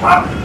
Wow,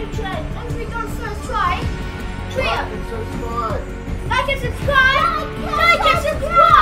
second try. And first try. Try. Like and subscribe. Like and subscribe. Like and subscribe.